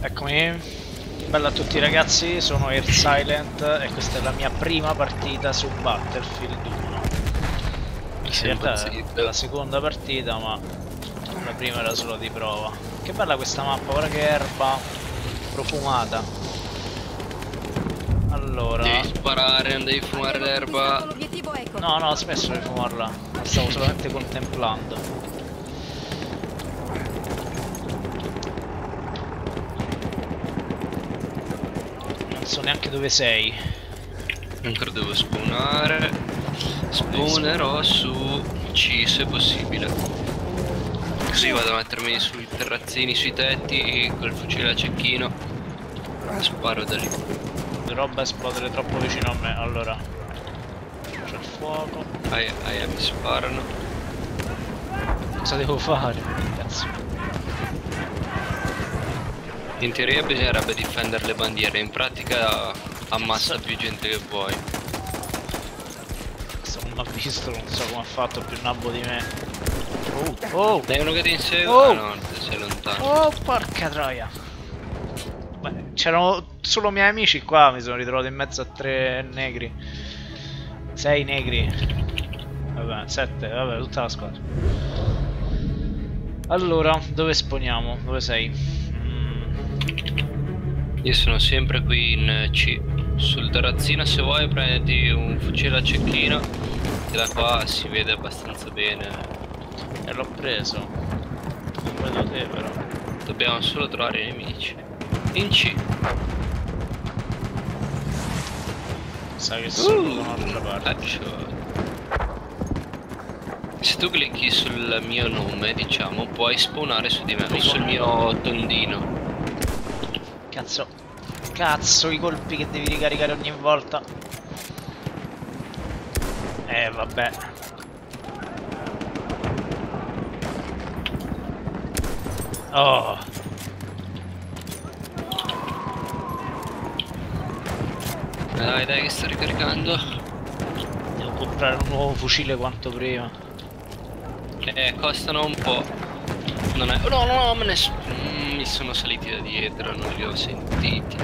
Eccomi. Bella a tutti ragazzi, sono Air Silent e questa è la mia prima partita su Battlefield 1. In realtà è la seconda partita, ma la prima era solo di prova. Che bella questa mappa, guarda che erba profumata. Allora... Devi sparare, non devi fumare l'erba. No, no, ho smesso di fumarla. La stavo solamente contemplando. So neanche dove sei. Ancora devo spawnare. Spawnerò su C se possibile. Così vado a mettermi sui terrazzini, sui tetti col fucile a cecchino. Sparo da lì. Le roba esplodere troppo vicino a me, allora. C'è il fuoco. Aia, aia, mi sparano. Cosa devo fare? Cazzo. In teoria bisognerebbe difendere le bandiere, in pratica ammassa più gente che vuoi. Questo non mi ha visto, non so come ha fatto, più nabbo di me. Oh, oh! Dai uno che ti insegue? Oh. Ah no, sei lontano. Oh, porca troia! C'erano solo miei amici qua, mi sono ritrovato in mezzo a tre negri. Sei negri. Vabbè, sette, vabbè, tutta la squadra. Allora, dove sponiamo? Dove sei? Io sono sempre qui in C. Sul terrazzino se vuoi prendi un fucile a cecchino che da qua si vede abbastanza bene. E l'ho preso. Non vedo te però. Dobbiamo solo trovare i nemici. In C. Sa che sono uh, da un'altra parte. Headshot. Se tu clicchi sul mio nome, diciamo, puoi spawnare su di me, non sul mio tondino. Cazzo. Cazzo, i colpi che devi ricaricare ogni volta. Eh, vabbè. Oh. Dai, dai, che sto ricaricando. Devo comprare un nuovo fucile quanto prima. Eh, costano un po'. Non è... No, no, me ne mi sono saliti da dietro, non li ho sentiti.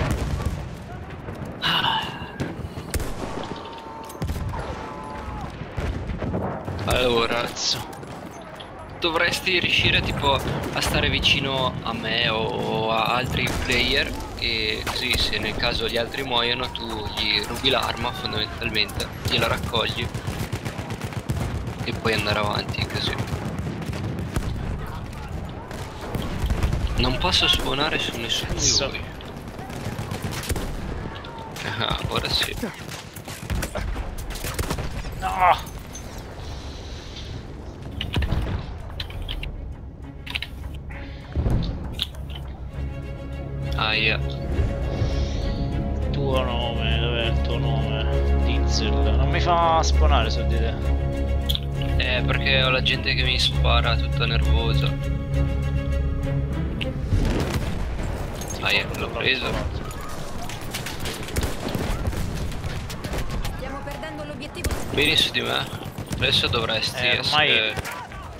Allora, dovresti riuscire tipo a stare vicino a me o a altri player e così se nel caso gli altri muoiono tu gli rubi l'arma fondamentalmente, gliela raccogli. E puoi andare avanti così. Non posso spawnare su nessuno di voi. Ah, ora sì. No! Aia. Tuo nome, dov'è il tuo nome? Diesel. Non mi fa spawnare su di te. Eh, perché ho la gente che mi spara tutta nervosa. Dai, l'ho preso. Stiamo perdendo l'obiettivo. Vieni su di me. Adesso dovresti eh, essere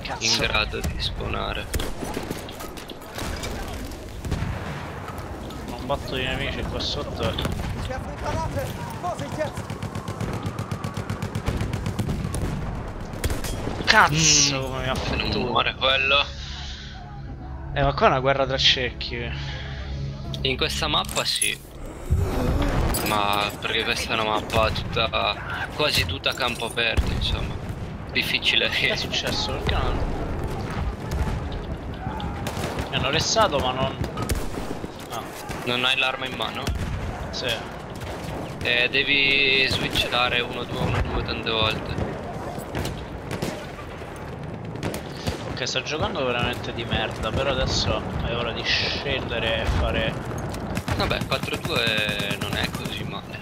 Cazzo. in grado di spawnare. Non batto i nemici qua sotto. Cazzo mm, come mi ha fatto. Non muore quello. Eh ma qua è una guerra tra cerchi. In questa mappa sì. Ma perché questa è una mappa tutta quasi tutta a campo aperto, insomma. Difficile che. È successo? Perché non. Mi hanno ressato ma non. Ah. Non hai l'arma in mano? Sì. Eh, devi switchare 1-2, 1-2 tante volte. Ok, sto giocando veramente di merda, però adesso è ora di scendere e fare... Vabbè, 4-2 non è così male.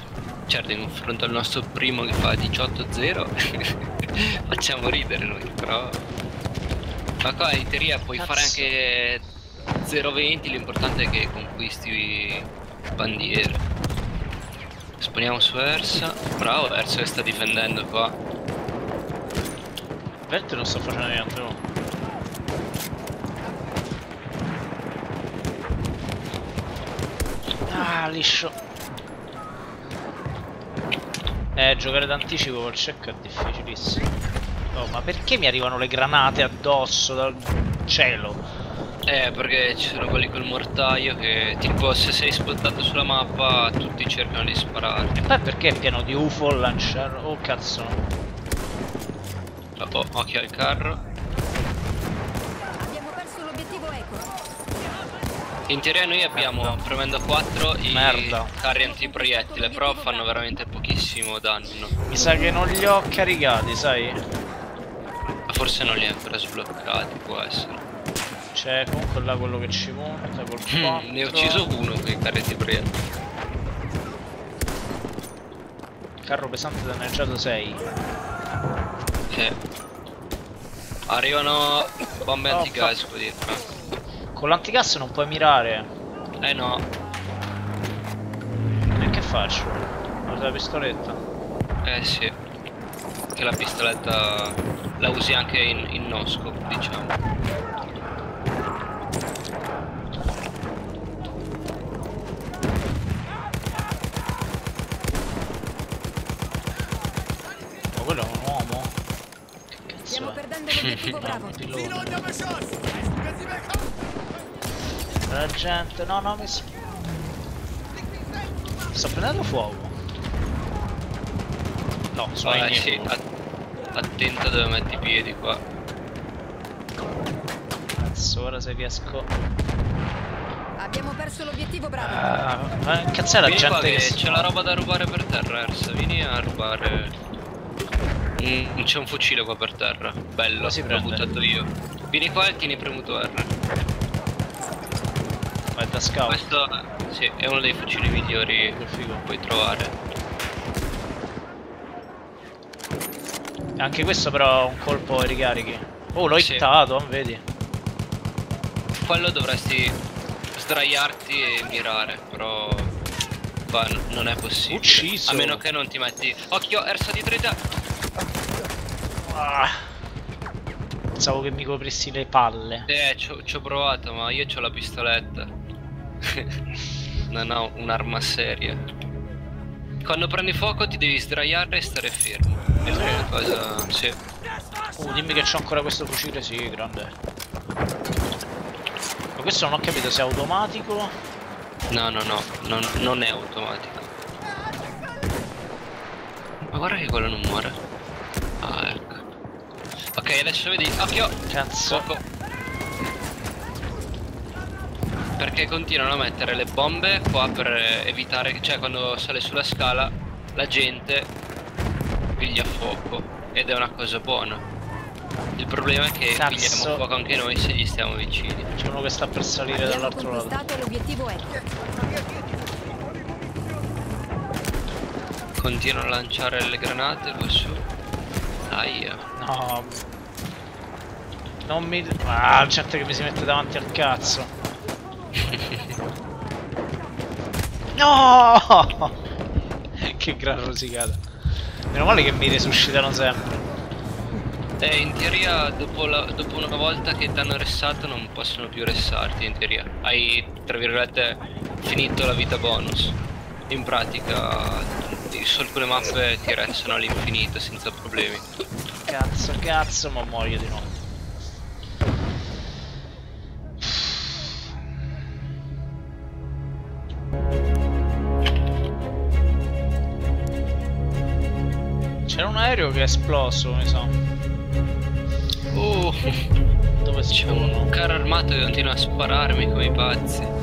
Certo, in confronto al nostro primo che fa 18-0, facciamo ridere noi, però... Ma qua in teoria puoi Cazzo. fare anche 0-20, l'importante è che conquisti bandiere. Sponiamo su Ersa. Bravo, Ersa che sta difendendo qua. Verte non sto facendo niente, no? Ah, liscio. Eh, giocare d'anticipo col check è difficilissimo. Oh, ma perché mi arrivano le granate addosso dal cielo? Eh, perché ci sono quelli col mortaio che tipo se sei spottato sulla mappa tutti cercano di sparare. E poi perché è pieno di UFO lanciare? Oh cazzo. Oh, oh, occhio al carro. Abbiamo perso l'obiettivo eco. In teoria noi abbiamo, Merda. premendo 4, i Merda. carri antiproiettile, però fanno veramente pochissimo danno. Mi sa che non li ho caricati, sai? Forse non li hai ancora sbloccati, può essere. C'è comunque là quello che ci monta col 4. Mm, ne ho ucciso uno con i carretti proiettili. Carro pesante danneggiato 6. Sì. Arrivano bombe oh, antigas dietro. Con l'antigas non puoi mirare. Eh no. E che faccio? Uso la pistoletta? Eh sì. Che la pistoletta la usi anche in, in nosco, diciamo. Obiettivo bravo. La gente, no, no, mi sto... Sto prendendo fuoco. No, sono Vabbè, sì, att attento dove metti i piedi qua. Cazzo, ora se riesco... Abbiamo perso l'obiettivo bravo. Uh, ma cazzo è la gente che... C'è la roba da rubare per terra, Ers. Vieni a rubare... Mm, c'è un fucile qua per terra. Bello, l'ho buttato io. Vieni qua e tieni premuto R. È da scout. Questo sì, è uno dei fucili migliori che puoi trovare. Anche questo però ha un colpo ricarichi. Oh, l'ho sì. hittato, vedi. Quello dovresti sdraiarti e mirare, però qua non è possibile. Ucciso. A meno che non ti metti. Occhio, Ersa di 30. Ah. Pensavo che mi coprissi le palle. Eh, ci ho provato, ma io ho la pistoletta. non ho un'arma seria. Quando prendi fuoco ti devi sdraiare e stare fermo. È l'unica cosa. Sì. Uh, dimmi che c'ho ancora questo fucile, sì, grande. Ma questo non ho capito se è automatico. No, no, no, non, non è automatico. Ma guarda che quello non muore. Ok, adesso vedi. Occhio! Cazzo. Fuoco. Perché continuano a mettere le bombe qua per evitare. Cioè, quando sale sulla scala, la gente piglia fuoco. Ed è una cosa buona. Il problema è che Cazzo. pigliamo fuoco anche noi se gli stiamo vicini. C'è uno che sta per salire dall'altro lato. l'obiettivo è. Continuano a lanciare le granate qua su. Aia. No. Non mi... Ah, gente che mi si mette davanti al cazzo. no! che gran rosicata. Meno male che mi resuscitano sempre. Eh, in teoria dopo, la, dopo una volta che ti hanno ressato non possono più ressarti, in teoria. Hai, tra virgolette, finito la vita bonus. In pratica, su alcune mappe ti restano all'infinito senza problemi. Cazzo, cazzo, ma muoio di nuovo. C'era un aereo che è esploso, mi sa. Oh, dove c'è un carro armato che continua a spararmi come i pazzi.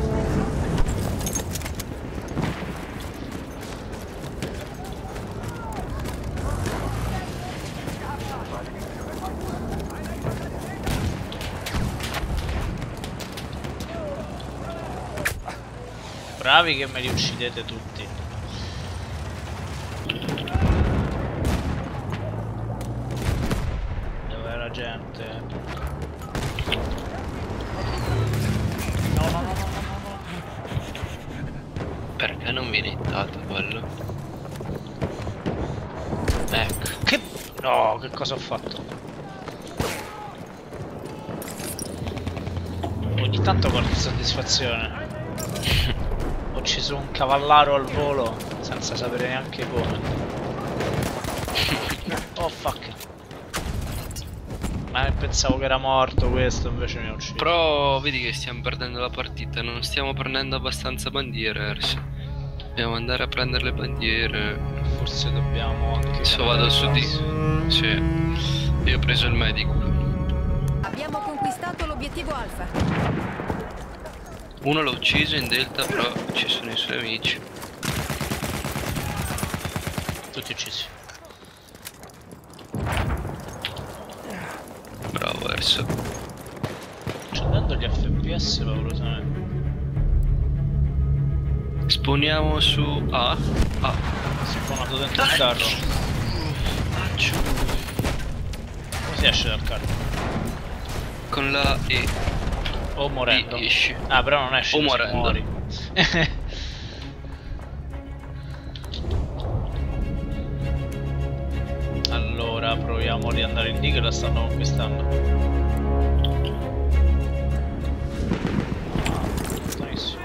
Bravi che me li uccidete tutti. Dov'è la gente? No, no, no, no, no, no. Perché non viene hittato quello? Ecco. Che... No, che cosa ho fatto? Ogni tanto qualche soddisfazione. ucciso un cavallaro al volo senza sapere neanche come. oh fuck. Ma pensavo che era morto questo, invece mi ha ucciso. Però vedi che stiamo perdendo la partita, non stiamo prendendo abbastanza bandiere. Dobbiamo andare a prendere le bandiere. Forse dobbiamo anche... Adesso vado su di... Sì. Io ho preso il medico. Abbiamo conquistato l'obiettivo Alfa. Uno l'ho ucciso in Delta, però ci sono i suoi amici. Tutti uccisi. Bravo Erso. Sto andando gli FPS paurosamente. Sponiamo su A. A. Si è spawnato dentro il carro. Come si esce dal carro? Con la E. O morendo. I, esci. Ah, però non esce. O morendo. Muori. allora, proviamo a riandare in D che la stanno conquistando. Nice.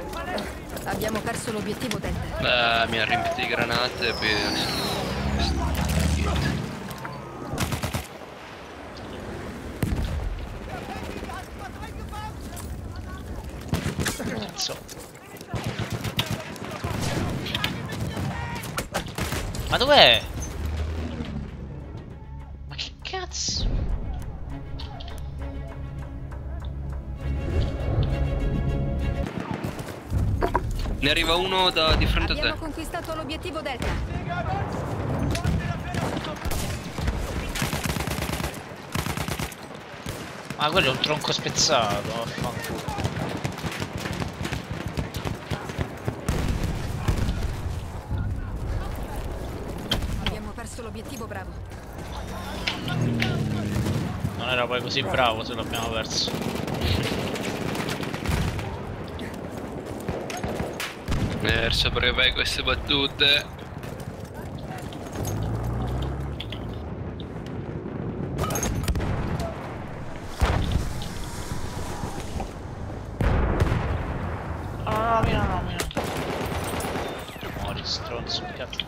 Abbiamo perso l'obiettivo Delta. Beh, mi ha riempito di granate per... dov'è? Ma che cazzo? Ne arriva uno da di fronte a Abbiamo te. conquistato l'obiettivo Delta. Ma quello è un tronco spezzato, vaffanculo. Abbiamo perso l'obiettivo Bravo. Non era poi così bravo se l'abbiamo perso. Erso perché fai queste battute. Ah, no, no, no, no. Muori, stronzo, cazzo.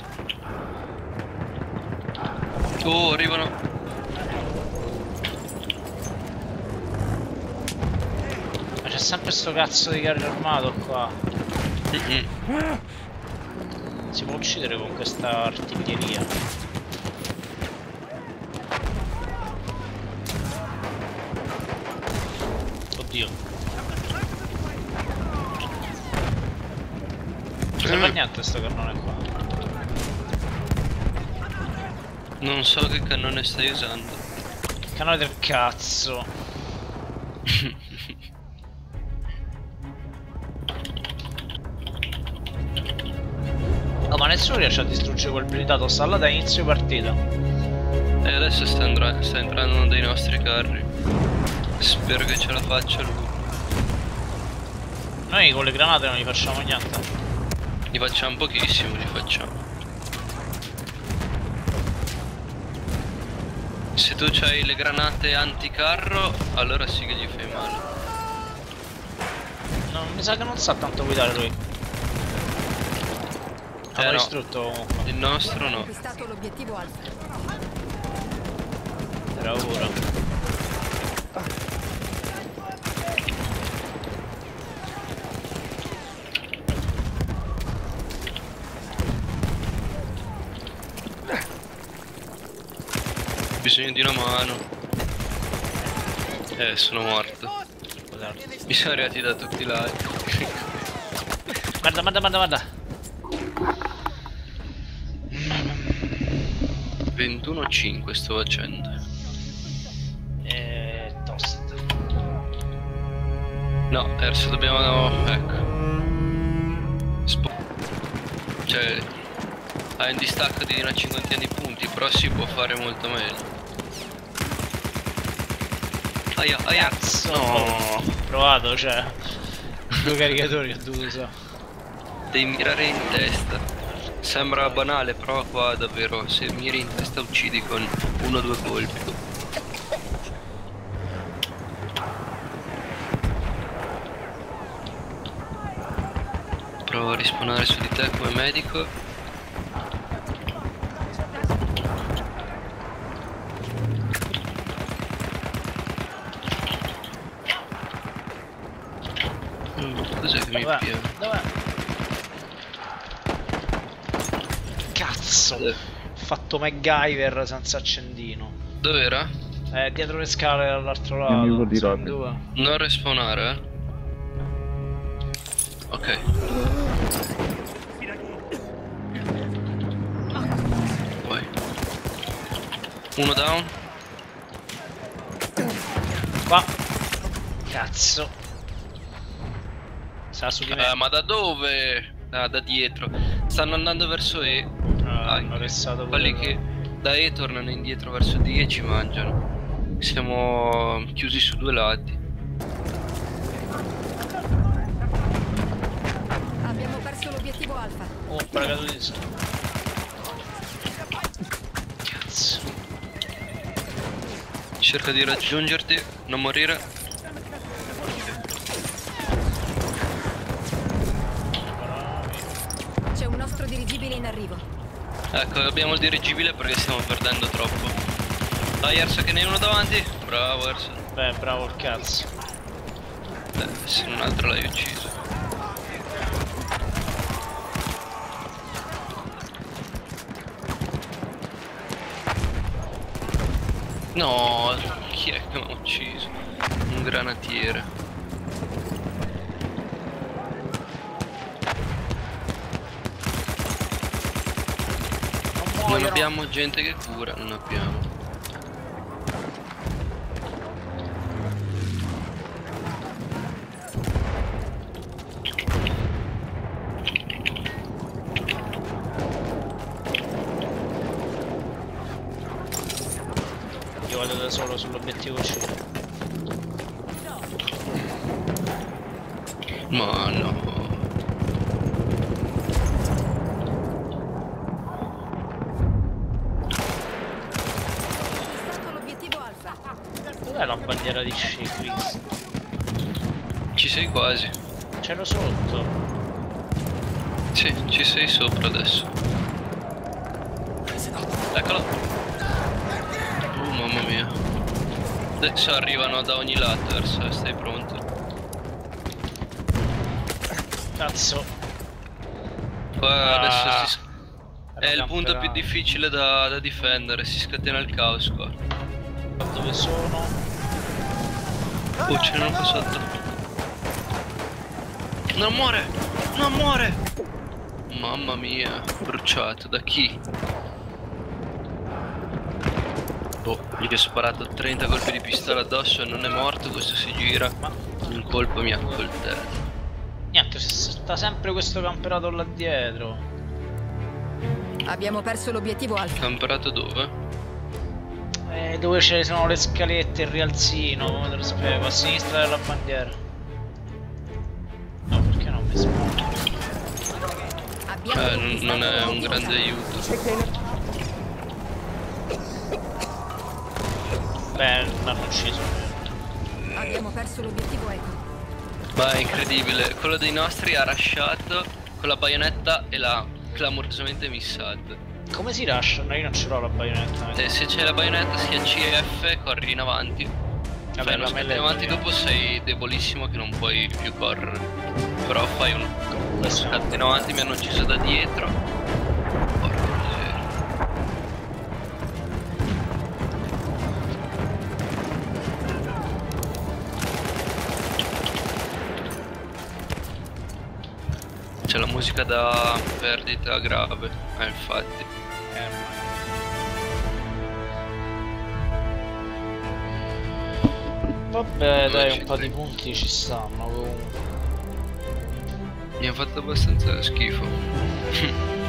Oh, arrivano. C'è sempre sto cazzo di carro armato qua. Si può uccidere con questa artiglieria. Oddio. Non serve a niente sto cannone qua. Non so che cannone stai usando. Cannone del cazzo. ma nessuno riesce a distruggere quel blindato, sta là da inizio partita. E adesso sta, sta entrando uno dei nostri carri. Spero che ce la faccia lui. Noi con le granate non gli facciamo niente. Li facciamo pochissimo, li facciamo. Se tu hai le granate anticarro, allora sì che gli fai male. No, mi sa che non sa tanto guidare lui. Abbiamo Eh, no. distrutto. Il nostro no. Era ora. Bisogno di una mano. Eh, sono morto. Guardate. Mi sono arrivati da tutti i lati. Guarda, guarda, guarda, guarda. 21-5 sto facendo. E toast. No, adesso dobbiamo... ecco. Spo- cioè... Hai un distacco di una cinquantina di punti, però si può fare molto meglio. Aia, aia. Cazzo! No, Ho provato, cioè. Due caricatori ho dovuto devi mirare in testa. Sembra banale, però qua davvero, se miri in testa uccidi con uno o due colpi. Provo a rispawnare su di te come medico. Mm, Cos'è che mi Dov'è? pia? Dov'è? Cazzo! Dov'è? Ho fatto MacGyver senza accendino. Dov'era? Eh, dietro le scale dall'altro lato. Di. Non respawnare, eh? Ok. Vai. Uno down. Qua. Cazzo. Sta su di me. Eh, ma da dove? Ah, da dietro. Stanno andando verso E. Ah, pure Quelli che da E tornano indietro verso D e ci mangiano. Siamo chiusi su due lati. Abbiamo perso l'obiettivo Alfa. Oh, un paracadutista. Cazzo. Cerca di raggiungerti, non morire. C'è un nostro dirigibile in arrivo. Ecco, abbiamo il dirigibile perché stiamo perdendo troppo. Dai Ersa che ne hai uno davanti. Bravo Ersa. Beh, bravo il cazzo. Beh, se non altro l'hai ucciso. No, chi è che mi ha ucciso? Un granatiere. Non abbiamo gente che cura, non abbiamo. Io vado da solo sull'obiettivo C. Ma no. Conquistato l'obiettivo Alfa. Dov'è la bandiera di C, Chris? Ci sei quasi. C'ero sotto. Sì, ci sei sopra adesso. Eccolo. Oh mamma mia. Adesso arrivano da ogni lato, Ersa, stai pronto? Cazzo. Qua Ah, adesso si... È il punto più difficile da, da difendere, si scatena il caos qua. Dove sono? Oh, ce n'è uno sotto. Non muore! Non muore! Mamma mia, bruciato, da chi? Boh, gli ho sparato 30 colpi di pistola addosso e non è morto, questo si gira. Ma Un colpo mi ha coltello. niente, sta sempre questo camperato là dietro. Abbiamo perso l'obiettivo Alfa. Camperato dove? Eh, dove ci sono le scalette, il rialzino, come te lo spiego? A sinistra della bandiera. Eh, non- è un grande aiuto. Beh, l'hanno ucciso. Abbiamo perso l'obiettivo Eco. Ma è incredibile, quello dei nostri ha rasciato con la baionetta e l'ha clamorosamente missata. Come si lascia? No, io non ce l'ho la baionetta. E se c'è la baionetta sia CF, corri in avanti. Vabbè, uno la scatto avanti, dopo sei debolissimo che non puoi più correre. Però fai un sono- scatto in avanti, mi hanno ucciso da dietro. Porca miseria. C'è la musica da perdita grave, eh infatti. Vabbè, dai, un po' di punti ci stanno comunque. Mi ha fatto abbastanza schifo.